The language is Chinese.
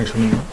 没什么用